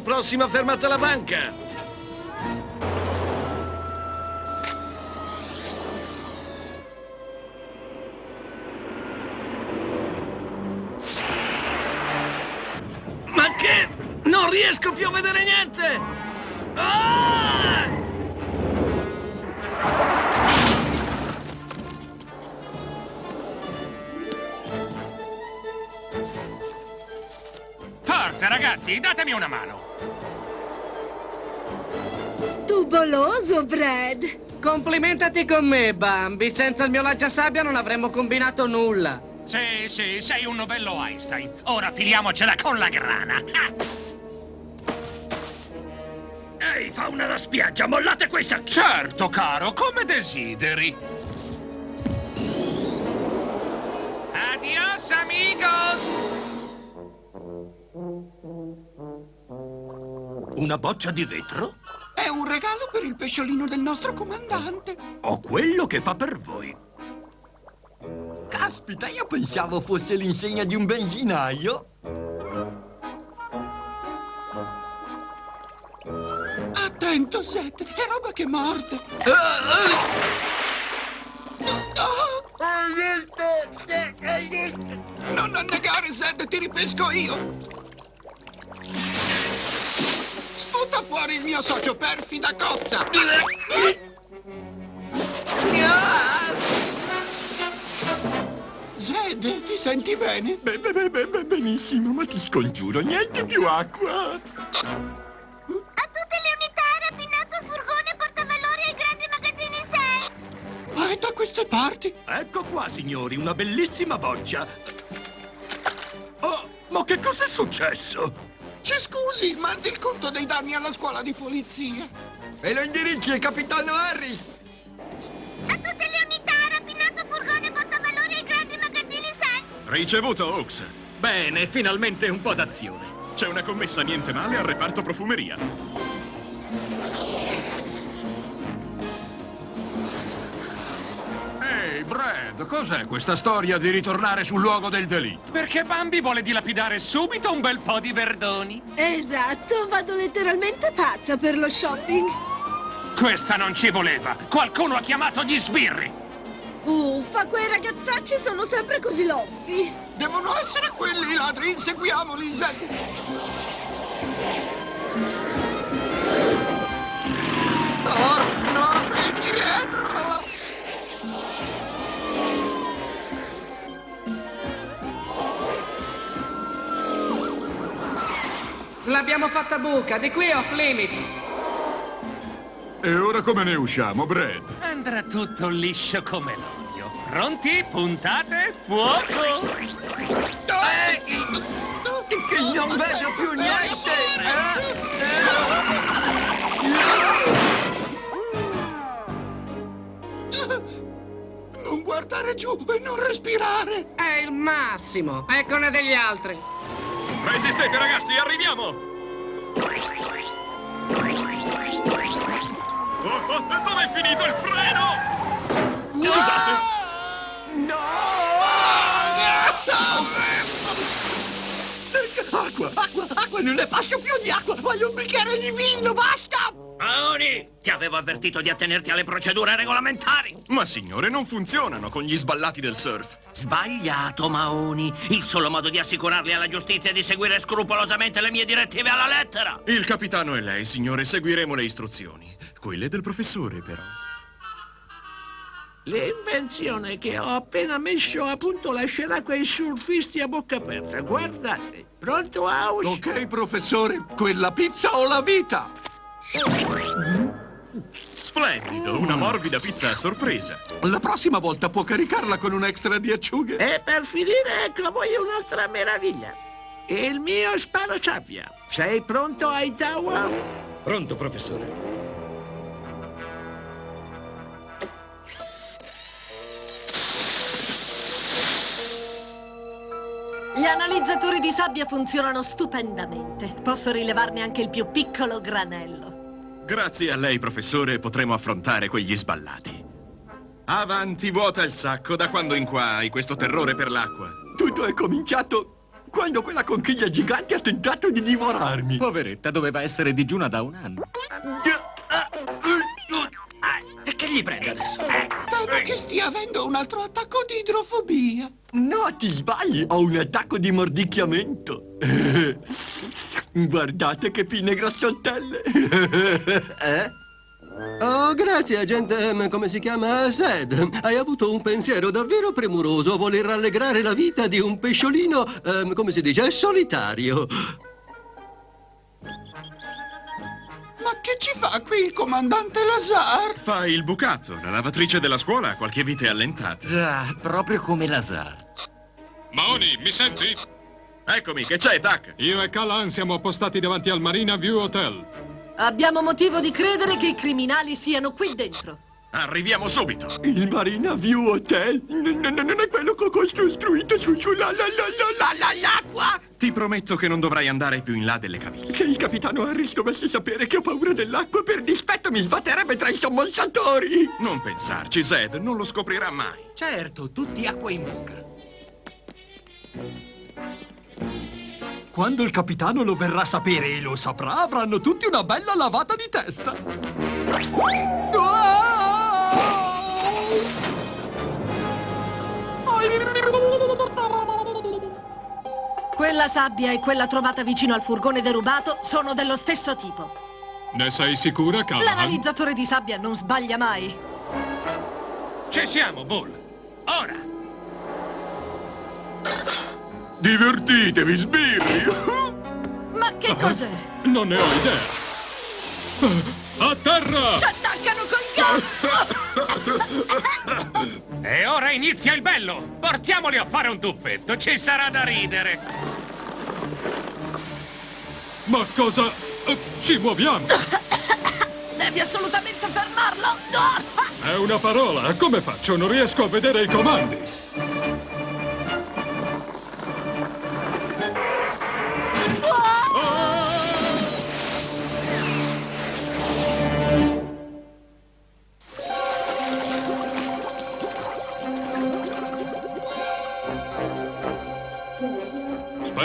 Prossima fermata alla banca! Forza, ragazzi, datemi una mano. Tu goloso, Brad! Complimentati con me, Bambi. Senza il mio lanciasabbia non avremmo combinato nulla. Sì, sì, sei un novello Einstein. Ora filiamocela con la grana. Ah! Ehi, fauna da spiaggia, mollate quei sacchi! Certo, caro, come desideri. Una boccia di vetro? È un regalo per il pesciolino del nostro comandante. Ho quello che fa per voi. Caspita, io pensavo fosse l'insegna di un benzinaio. Attento, Zed, è roba che morde. Non annegare, Zed, ti ripesco io. Sputa fuori il mio socio perfida cozza. Zed, ti senti bene? Beh, beh, beh, beh, beh, benissimo, ma ti scongiuro, niente più acqua. A tutte le unità, raffinato furgone portavalori ai grandi magazzini Sainz. Ma è da queste parti? Ecco qua, signori, una bellissima boccia. Oh, ma che cosa è successo? Ci scusi, mandi il conto dei danni alla scuola di polizia. E lo indirizzi al capitano Harris. A tutte le unità, raffinato furgone portavalori ai grandi magazzini Sainz. Ricevuto, Oaks. Bene, finalmente un po' d'azione. C'è una commessa niente male al reparto profumeria. Brad, cos'è questa storia di ritornare sul luogo del delitto? Perché Bambi vuole dilapidare subito un bel po' di verdoni. Esatto, vado letteralmente pazza per lo shopping. Questa non ci voleva. Qualcuno ha chiamato gli sbirri. Uffa, quei ragazzacci sono sempre così loffi. Devono essere quelli i ladri, inseguiamoli, Zed. Oh, no, L'abbiamo fatta buca, di qui off limits. E ora come ne usciamo, Brad? Andrà tutto liscio come l'olio. Pronti? Puntate? Fuoco! Che non vedo più niente. Non guardare giù e non respirare. È il massimo. Eccone degli altri. Resistete, ragazzi, arriviamo! Oh, oh, dove è finito il freno? Scusate! Acqua, acqua, acqua, non ne posso più di acqua. Voglio un bicchiere di vino, basta. Maoni, ti avevo avvertito di attenerti alle procedure regolamentari. Ma signore, non funzionano con gli sballati del surf. Sbagliato, Maoni. Il solo modo di assicurarli alla giustizia è di seguire scrupolosamente le mie direttive alla lettera. Il capitano e lei, signore, seguiremo le istruzioni. Quelle del professore, però. L'invenzione che ho appena messo a punto lascerà quei surfisti a bocca aperta. Guardate. Pronto, House? Ok, professore, quella pizza o la vita? Splendido, una morbida pizza a sorpresa. La prossima volta può caricarla con un extra di acciughe. E per finire, ecco a voi un'altra meraviglia. Il mio sparacciappia. Sei pronto, Aizawa? Pronto, professore. Gli analizzatori di sabbia funzionano stupendamente. Posso rilevarne anche il più piccolo granello. Grazie a lei, professore, potremo affrontare quegli sballati. Avanti, vuota il sacco. Da quando in qua hai questo terrore per l'acqua? Tutto è cominciato quando quella conchiglia gigante ha tentato di divorarmi. Poveretta, doveva essere digiuna da un anno. E che gli prende adesso? Temo che stia avendo un altro attacco di idrofobia. No, ti sbagli, ho un attacco di mordicchiamento. Guardate che pinne grassottelle. eh? Oh, grazie, agente. M, Come si chiama? Zed. Hai avuto un pensiero davvero premuroso. Voler rallegrare la vita di un pesciolino, ehm, come si dice, solitario. Ma che ci fa qui il comandante Lazar? Fa il bucato. La lavatrice della scuola ha qualche vite allentate. Già, proprio come Lazar. Maoni, mi senti? Eccomi, che c'è, Tac? Io e Callahan siamo appostati davanti al Marina View Hotel. Abbiamo motivo di credere che i criminali siano qui dentro. Arriviamo subito. Il Marina View Hotel? Non è quello che ho costruito su sulla la la la la la l'acqua? Ti prometto che non dovrai andare più in là delle caviglie. Se il capitano Harris dovesse sapere che ho paura dell'acqua, per dispetto mi sbatterebbe tra i sommozzatori. Non pensarci, Zed, non lo scoprirà mai. Certo, tutti acqua in bocca. Quando il capitano lo verrà a sapere e lo saprà, avranno tutti una bella lavata di testa. Quella sabbia e quella trovata vicino al furgone derubato sono dello stesso tipo. Ne sei sicura, Callahan? L'analizzatore di sabbia non sbaglia mai. Ci siamo, Bull. Ora. Divertitevi, sbirri! Ma che cos'è? Non ne ho idea. A terra! Ci attaccano col gas! E ora inizia il bello! Portiamoli a fare un tuffetto, ci sarà da ridere! Ma cosa... eh, Ci muoviamo! Devi assolutamente fermarlo! No! È una parola, come faccio? Non riesco a vedere i comandi!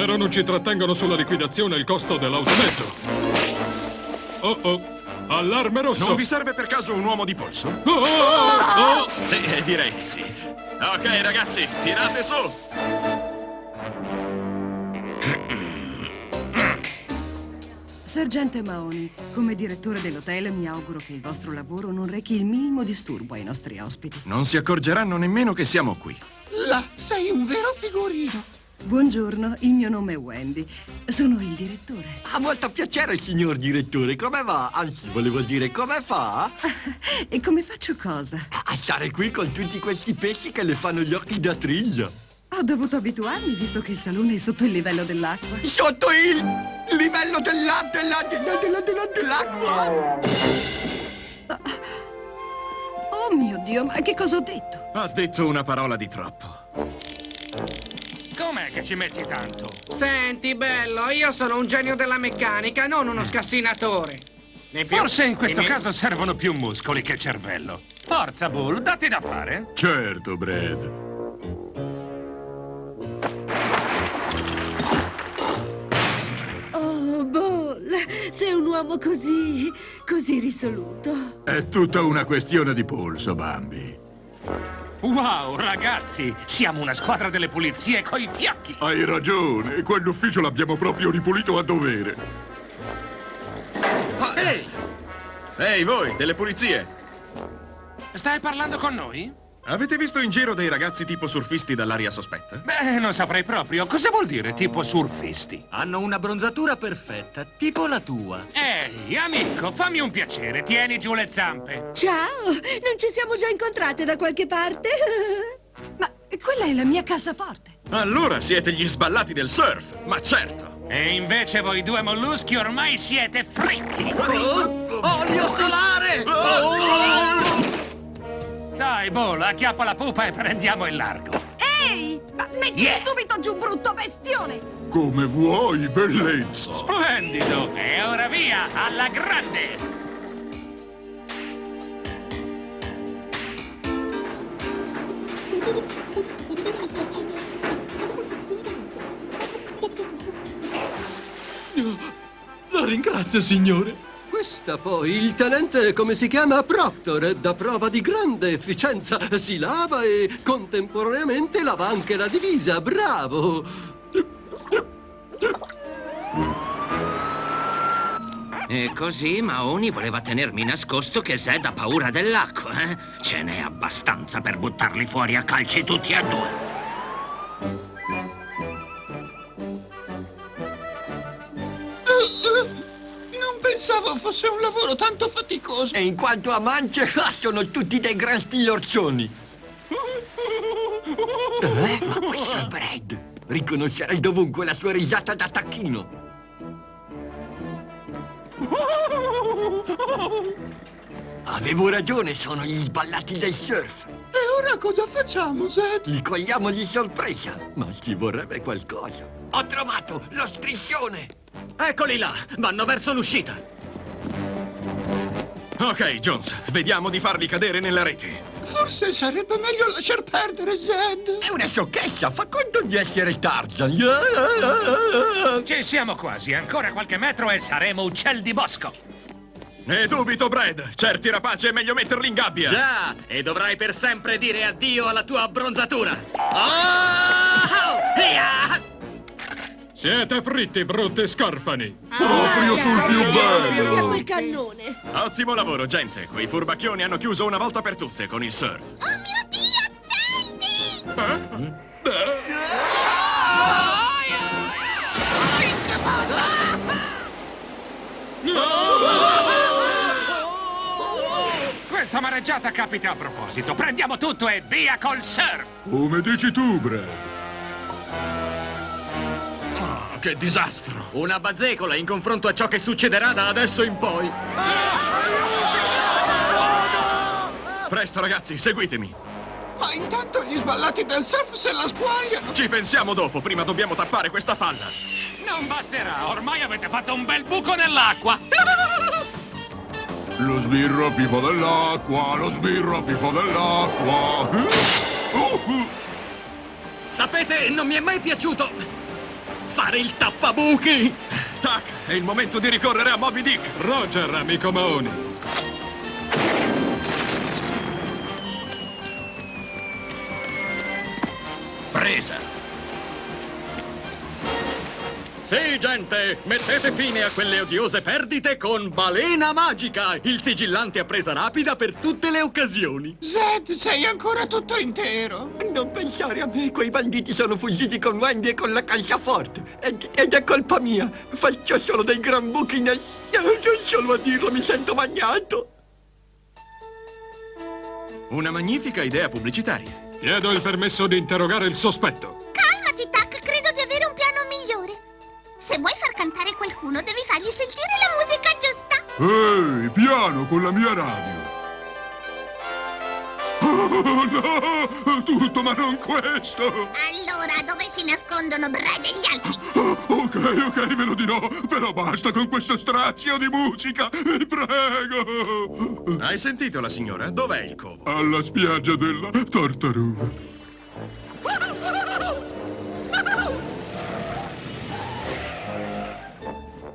Spero non ci trattengano sulla liquidazione il costo dell'automezzo. Oh oh, allarme rosso! Non vi serve per caso un uomo di polso? Oh, oh, oh, oh. Sì, eh, direi di sì. Ok, ragazzi, tirate su! Sergente Maoni, come direttore dell'hotel mi auguro che il vostro lavoro non rechi il minimo disturbo ai nostri ospiti. Non si accorgeranno nemmeno che siamo qui. Là, sei un vero figurino. Buongiorno, il mio nome è Wendy. Sono il direttore. Ha molto piacere, signor direttore. Come va? Anzi, volevo dire, come fa? E come faccio cosa? A stare qui con tutti questi pesci che le fanno gli occhi da triglia. Ho dovuto abituarmi visto che il salone è sotto il livello dell'acqua. Sotto il livello della, della, della, della, della, dell'acqua. Oh mio Dio, ma che cosa ho detto? Ha detto una parola di troppo. Com'è che ci metti tanto? Senti, bello, io sono un genio della meccanica, non uno scassinatore. Ne più- Forse in questo ne- caso servono più muscoli che cervello. Forza, Bull, datti da fare. Certo, Brad. Oh, Bull, sei un uomo così, così risoluto. È tutta una questione di polso, Bambi. Wow, ragazzi, siamo una squadra delle pulizie coi fiocchi. Hai ragione, quell'ufficio l'abbiamo proprio ripulito a dovere. Ehi! Ehi, voi, delle pulizie! Stai parlando con noi? Avete visto in giro dei ragazzi tipo surfisti dall'aria sospetta? Beh, non saprei proprio. Cosa vuol dire tipo surfisti? Hanno una bronzatura perfetta, tipo la tua. Ehi, amico, fammi un piacere, tieni giù le zampe. Ciao, non ci siamo già incontrate da qualche parte? Ma quella è la mia cassaforte. Allora siete gli sballati del surf, ma certo! E invece voi due molluschi ormai siete fritti. Olio solare! Dai, Bola, acchiappa la pupa e prendiamo il largo. Ehi! Metti yeah. subito giù, brutto bestione! Come vuoi, bellezza! Splendido! E ora via, alla grande! La ringrazio, signore! Questa poi, il tenente, come si chiama? Proctor, da prova di grande efficienza. Si lava e contemporaneamente lava anche la divisa. Bravo! E così Maoni voleva tenermi nascosto che Zed ha paura dell'acqua, eh? Ce n'è abbastanza per buttarli fuori a calci tutti e due. Pensavo fosse un lavoro tanto faticoso. E in quanto a mance, ah, sono tutti dei gran spigliorzoni. Eh, ma questo è Brad. Riconoscerei dovunque la sua risata da tacchino. Avevo ragione, sono gli sballati del surf. E ora cosa facciamo, Zed? Li cogliamo di sorpresa, ma ci vorrebbe qualcosa. Ho trovato lo striscione! Eccoli là! Vanno verso l'uscita! Ok, Jones, vediamo di farli cadere nella rete. Forse sarebbe meglio lasciar perdere Zed. È una sciocchezza, fa conto di essere Tarzan. Ci siamo quasi, ancora qualche metro e saremo uccel di bosco. Ne dubito, Brad. Certi rapaci è meglio metterli in gabbia. Già, e dovrai per sempre dire addio alla tua abbronzatura. Oh! Ia! Siete fritti, brutti scarfani! Proprio sul più Via bello! quel cannone! Ottimo lavoro, gente. Quei furbacchioni hanno chiuso una volta per tutte con il surf. Oh mio Dio, Sandy! Questa mareggiata capita a proposito. Prendiamo tutto e via col surf! Come dici tu, Brad? Che disastro! Una bazzecola in confronto a ciò che succederà da adesso in poi. Presto, ragazzi, seguitemi. Ma intanto gli sballati del surf se la squagliano. Ci pensiamo dopo. Prima dobbiamo tappare questa falla. Non basterà, ormai avete fatto un bel buco nell'acqua! Lo sbirro fifo dell'acqua, lo sbirro fifo dell'acqua. Uh, Sapete, non mi è mai piaciuto fare il tappabuchi. Tac, è il momento di ricorrere a Moby Dick. Roger, amico Maoni. Presa! Sì, gente, mettete fine a quelle odiose perdite con Balena Magica, il sigillante a presa rapida per tutte le occasioni. Zed, sei ancora tutto intero. Non pensare a me, quei banditi sono fuggiti con Wendy e con la cassaforte. Ed, ed è colpa mia. Faccio solo dei gran buchi nel... Solo a dirlo mi sento bagnato. Una magnifica idea pubblicitaria. Chiedo il permesso di interrogare il sospetto. Calmati, Tac, Se vuoi far cantare qualcuno, devi fargli sentire la musica giusta. Ehi, piano con la mia radio. Oh, no! Tutto ma non questo! Allora, dove si nascondono Brad e gli altri? Oh, ok, ok, ve lo dirò, però basta con questo strazio di musica, vi prego! Hai sentito la signora? Dov'è il covo? Alla spiaggia della tartaruga.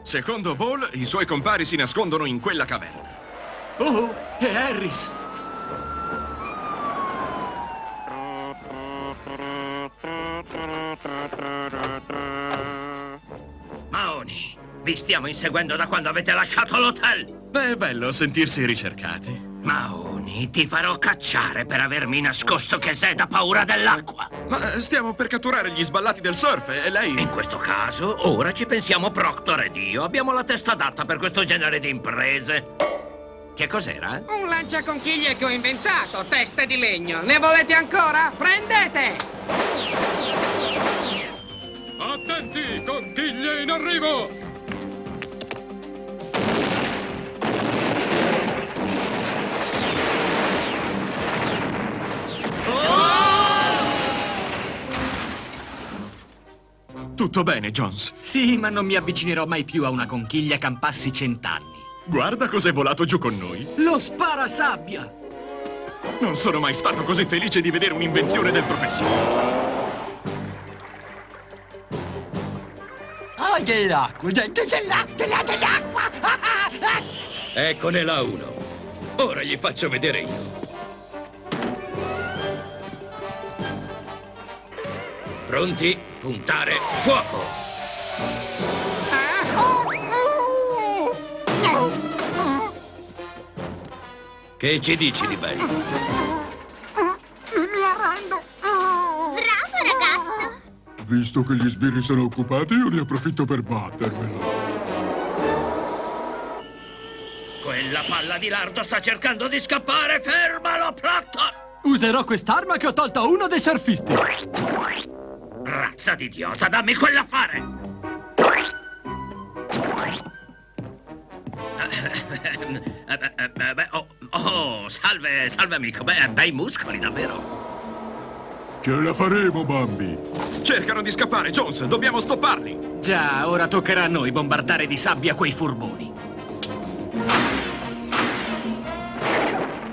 Secondo Paul, i suoi compari si nascondono in quella caverna. Oh, e Harris! Maoni, vi stiamo inseguendo da quando avete lasciato l'hotel! È bello sentirsi ricercati. Maoni, ti farò cacciare per avermi nascosto che Zed ha paura dell'acqua! Ma stiamo per catturare gli sballati del surf e lei... In questo caso, ora ci pensiamo Proctor ed io. Abbiamo la testa adatta per questo genere di imprese. Che cos'era? Un lanciaconchiglie che ho inventato, teste di legno. Ne volete ancora? Prendete! Attenti, conchiglie in arrivo! Tutto bene, Jones. Sì, ma non mi avvicinerò mai più a una conchiglia campassi cent'anni. Guarda cos'è volato giù con noi. Lo sparasabbia! Non sono mai stato così felice di vedere un'invenzione del professore. dell'acqua, de- de- della- della- dell'acqua! Eccone la uno. Ora gli faccio vedere io. Pronti? Puntare fuoco! Che ci dici di bello? Mi arrendo. Bravo, ragazzo. Visto che gli sbirri sono occupati, io ne approfitto per battermela. Quella palla di lardo sta cercando di scappare! Fermalo, Proctor! Userò quest'arma che ho tolto a uno dei surfisti. Razza di idiota, dammi quell'affare! Eh, eh, beh, oh, oh, salve, salve amico. Beh, bei muscoli, davvero. Ce la faremo, Bambi. Cercano di scappare, Jones! Dobbiamo stopparli! Già, ora toccherà a noi bombardare di sabbia quei furboni.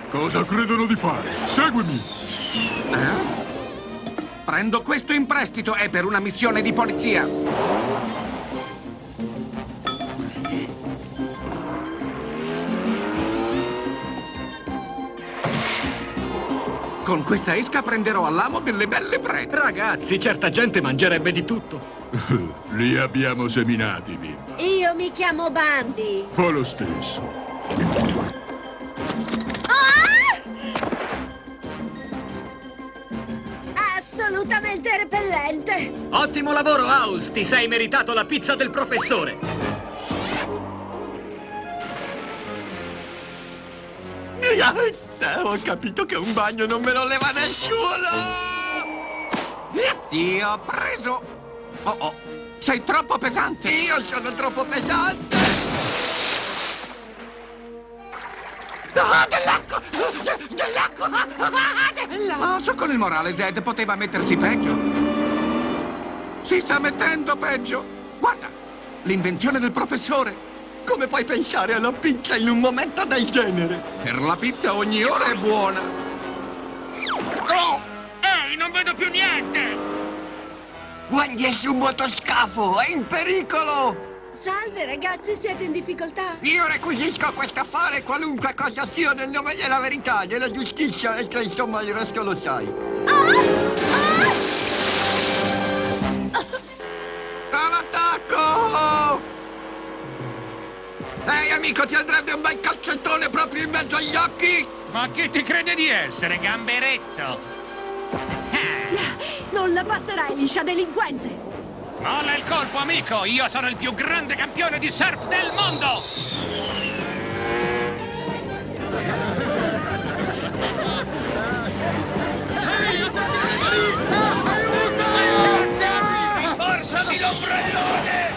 Cosa credono di fare? Seguimi! Prendo questo in prestito, è per una missione di polizia. Con questa esca prenderò all'amo delle belle prede. Ragazzi, certa gente mangerebbe di tutto. Li abbiamo seminati, bimba. Io mi chiamo Bambi. Fa lo stesso. Assolutamente repellente. Ottimo lavoro, House! Ti sei meritato la pizza del professore! Eh, ho capito che un bagno non me lo leva nessuno! Ti ho preso. Oh oh, sei troppo pesante. Io sono troppo pesante! Ah, dell'acqua! De- Dell'acqua! Ah, dell'acqua! Ah, so con il morale, Zed, poteva mettersi peggio. Si sta mettendo peggio. Guarda, l'invenzione del professore. Come puoi pensare alla pizza in un momento del genere? Per la pizza ogni ora è buona. Oh! Ehi, non vedo più niente! Wendy è su un motoscafo, è in pericolo! Salve ragazzi, siete in difficoltà? Io requisisco questo affare qualunque cosa sia nel nome della verità, della giustizia e che insomma il resto lo sai. All'attacco! Ehi amico, ti andrebbe un bel calcettone proprio in mezzo agli occhi? Ma chi ti crede di essere, gamberetto? Non la passerai, liscia delinquente! Molla il colpo, amico! Io sono il più grande campione di surf del mondo! Portami l'ombrellone!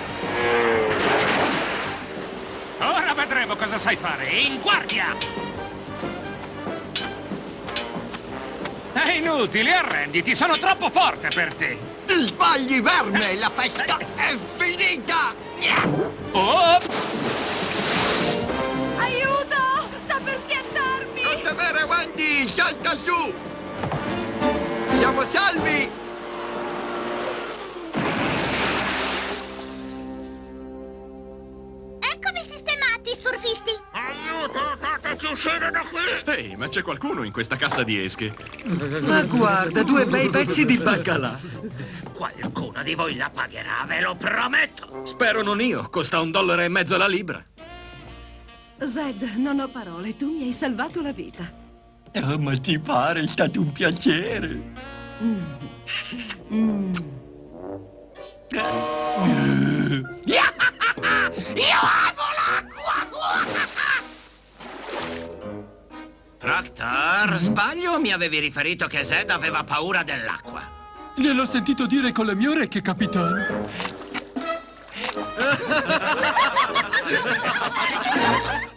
Ora vedremo cosa sai fare. In guardia! È inutile, arrenditi, sono troppo forte per te! Sbagli, verme! La festa è finita! Oh! Aiuto! Sta per schiantarmi! Non temere, Wendy! Salta su! Siamo salvi! Uscire da qui! Ehi, ma c'è qualcuno in questa cassa di esche? Ma guarda, due bei pezzi di baccalà. Qualcuno di voi la pagherà, ve lo prometto! Spero non io, costa un dollaro e mezzo la libra. Zed, non ho parole, tu mi hai salvato la vita. Oh, ma ti pare, è stato un piacere! Mm. Io amo l'acqua! Proctor, sbaglio o mi avevi riferito che Zed aveva paura dell'acqua? Gliel'ho sentito dire con le mie orecchie, capitano.